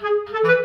Ha ha ha!